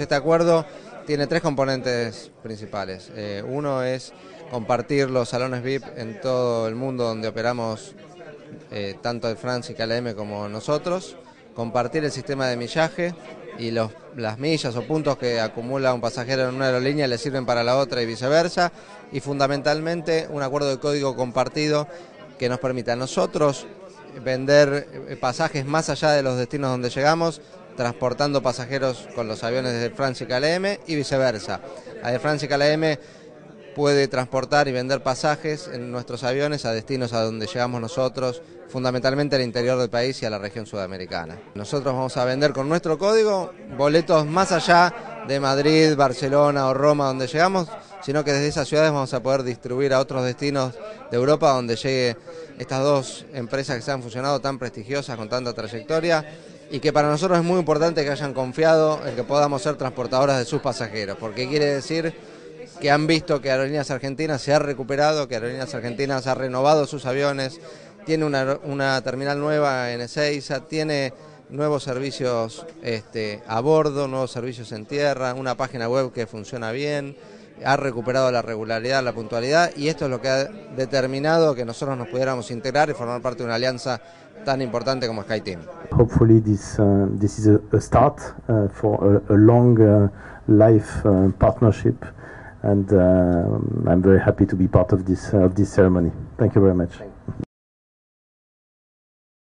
Este acuerdo tiene tres componentes principales. Eh, uno es compartir los salones VIP en todo el mundo donde operamos eh, tanto el France y KLM como nosotros, compartir el sistema de millaje y los, las millas o puntos que acumula un pasajero en una aerolínea le sirven para la otra y viceversa, y fundamentalmente un acuerdo de código compartido que nos permita a nosotros vender eh, pasajes más allá de los destinos donde llegamos, transportando pasajeros con los aviones de France y KLM y viceversa. A France y KLM puede transportar y vender pasajes en nuestros aviones a destinos a donde llegamos nosotros, fundamentalmente al interior del país y a la región sudamericana. Nosotros vamos a vender con nuestro código boletos más allá de Madrid, Barcelona o Roma donde llegamos, sino que desde esas ciudades vamos a poder distribuir a otros destinos de Europa donde llegue estas dos empresas que se han fusionado tan prestigiosas con tanta trayectoria y que para nosotros es muy importante que hayan confiado en que podamos ser transportadoras de sus pasajeros, porque quiere decir que han visto que Aerolíneas Argentinas se ha recuperado, que Aerolíneas Argentinas ha renovado sus aviones, tiene una, terminal nueva en Ezeiza, tiene nuevos servicios este, a bordo, nuevos servicios en tierra, una página web que funciona bien, ha recuperado la regularidad, la puntualidad y esto es lo que ha determinado que nosotros nos pudiéramos integrar y formar parte de una alianza tan importante como SkyTeam. Hopefully this uh, this is a, start uh, for a, long uh, life uh, partnership and uh, I'm very happy to be part of this of this ceremony. Thank you very much.